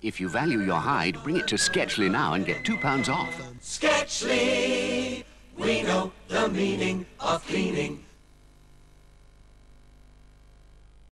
If you value your hide, bring it to Sketchley now and get two pounds off. Sketchley, we know the meaning of cleaning.